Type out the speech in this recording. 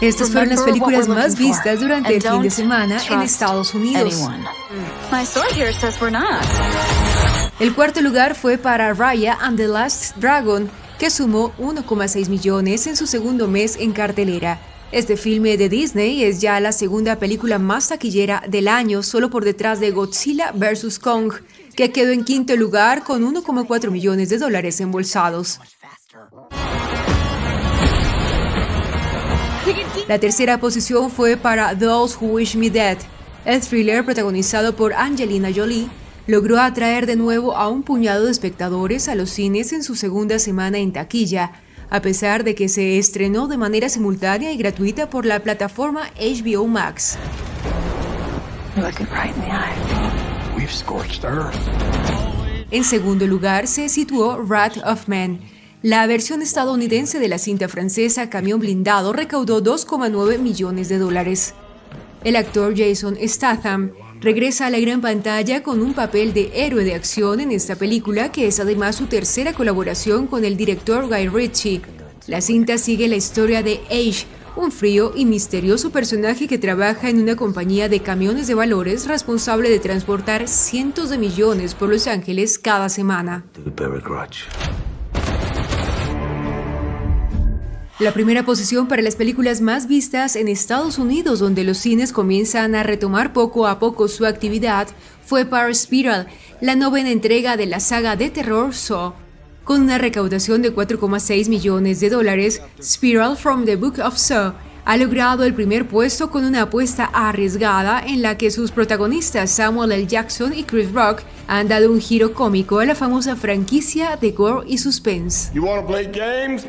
Estas fueron las películas más vistas durante el fin de semana en Estados Unidos. El cuarto lugar fue para Raya and the Last Dragon, que sumó 1,6 millones en su segundo mes en cartelera. Este filme de Disney es ya la segunda película más taquillera del año, solo por detrás de Godzilla vs. Kong, que quedó en quinto lugar con 1,4 millones de dólares embolsados. La tercera posición fue para Those Who Wish Me Dead. El thriller, protagonizado por Angelina Jolie, logró atraer de nuevo a un puñado de espectadores a los cines en su segunda semana en taquilla, a pesar de que se estrenó de manera simultánea y gratuita por la plataforma HBO Max. En segundo lugar se situó Rat of Man, la versión estadounidense de la cinta francesa Camión Blindado recaudó 2,9 millones de dólares. El actor Jason Statham regresa a la gran pantalla con un papel de héroe de acción en esta película, que es además su tercera colaboración con el director Guy Ritchie. La cinta sigue la historia de Age, un frío y misterioso personaje que trabaja en una compañía de camiones de valores responsable de transportar cientos de millones por Los Ángeles cada semana. La primera posición para las películas más vistas en Estados Unidos, donde los cines comienzan a retomar poco a poco su actividad, fue Spiral, la novena entrega de la saga de terror Saw. Con una recaudación de 4,6 millones de dólares, Spiral from the Book of Saw ha logrado el primer puesto con una apuesta arriesgada en la que sus protagonistas Samuel L. Jackson y Chris Rock han dado un giro cómico a la famosa franquicia de gore y suspense. You play games?